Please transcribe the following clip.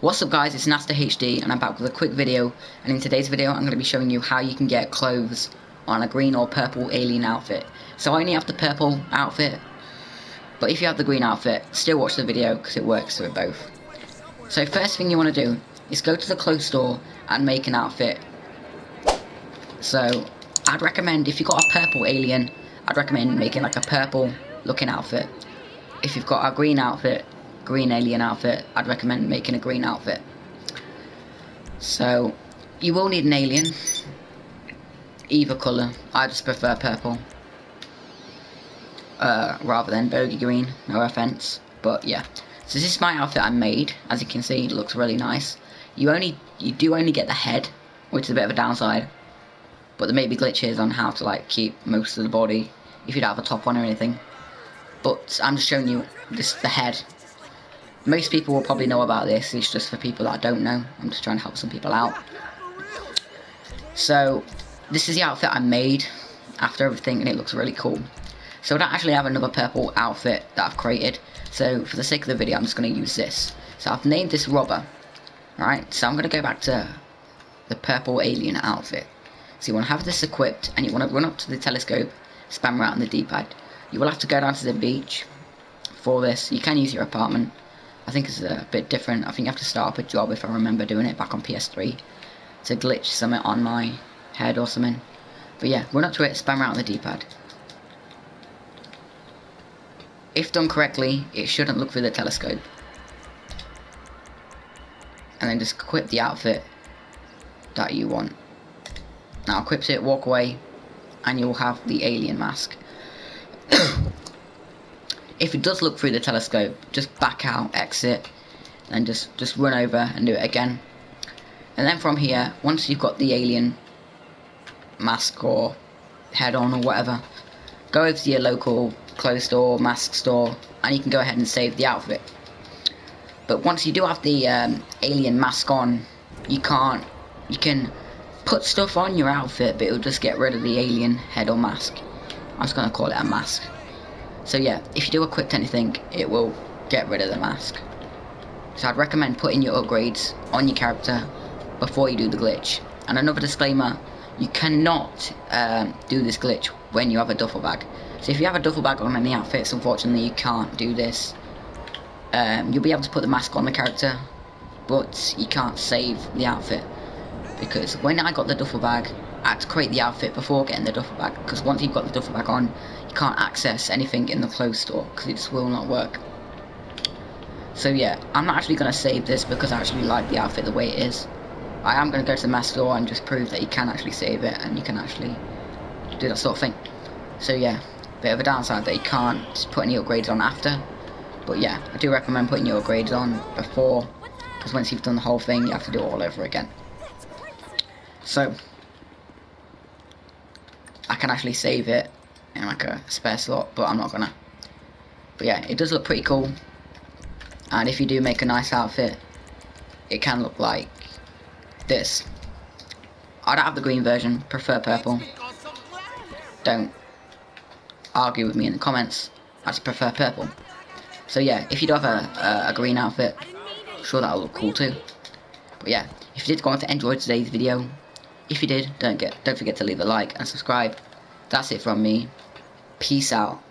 What's up guys, it's Naster HD and I'm back with a quick video and in today's video I'm going to be showing you how you can get clothes on a green or purple alien outfit. So I only have the purple outfit, but if you have the green outfit, still watch the video because it works for both. So first thing you want to do is go to the clothes store and make an outfit. So I'd recommend if you've got a purple alien, I'd recommend making like a purple looking outfit. If you've got a green outfit, green alien outfit, I'd recommend making a green outfit. So, you will need an alien. Either colour. I just prefer purple. Uh, rather than bogey green. No offence. But yeah. So this is my outfit I made. As you can see, it looks really nice. You only, you do only get the head, which is a bit of a downside. But there may be glitches on how to like keep most of the body if you don't have a top on or anything. But I'm just showing you this the head most people will probably know about this, it's just for people that don't know. I'm just trying to help some people out. So, this is the outfit I made after everything, and it looks really cool. So I don't actually have another purple outfit that I've created, so for the sake of the video, I'm just going to use this. So I've named this Robber. Alright, so I'm going to go back to the purple alien outfit. So you want to have this equipped, and you want to run up to the telescope, spam on the D-pad. You will have to go down to the beach for this. You can use your apartment, I think it's a bit different. I think you have to start up a job if I remember doing it back on PS3 to glitch something on my head or something. But yeah, run up to it, spam out on the D-pad. If done correctly, it shouldn't look through the telescope. And then just equip the outfit that you want. Now equips it, walk away, and you'll have the alien mask. if it does look through the telescope, just back out, exit, and just, just run over and do it again. And then from here, once you've got the alien mask or head on or whatever, go over to your local clothes store, mask store, and you can go ahead and save the outfit. But once you do have the um, alien mask on, you can't, you can put stuff on your outfit, but it'll just get rid of the alien head or mask. I'm just going to call it a mask. So yeah, if you do equip anything, it will get rid of the mask. So I'd recommend putting your upgrades on your character before you do the glitch. And another disclaimer, you cannot um, do this glitch when you have a duffel bag. So if you have a duffel bag on any outfits, unfortunately you can't do this. Um, you'll be able to put the mask on the character, but you can't save the outfit. Because when I got the duffel bag, had to create the outfit before getting the duffel bag. Because once you've got the duffel bag on, you can't access anything in the clothes store because it just will not work. So yeah, I'm not actually going to save this because I actually like the outfit the way it is. I am going to go to the mask store and just prove that you can actually save it and you can actually do that sort of thing. So yeah, bit of a downside that you can't put any upgrades on after. But yeah, I do recommend putting your upgrades on before because once you've done the whole thing you have to do it all over again. So, I can actually save it in like a spare slot, but I'm not gonna. But yeah, it does look pretty cool. And if you do make a nice outfit, it can look like this. I don't have the green version, prefer purple. Don't argue with me in the comments, I just prefer purple. So yeah, if you do have a, a, a green outfit, I'm sure that'll look cool too. But yeah, if you did go on to enjoy today's video, if you did, don't get don't forget to leave a like and subscribe. That's it from me. Peace out.